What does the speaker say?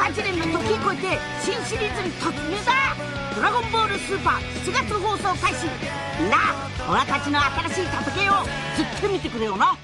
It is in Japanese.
8年の時を超えて新シリーズに突入だ。ドラゴンボールスーパー7月放送開始みんな俺たちの新しい戦いをずっと見てくれよな。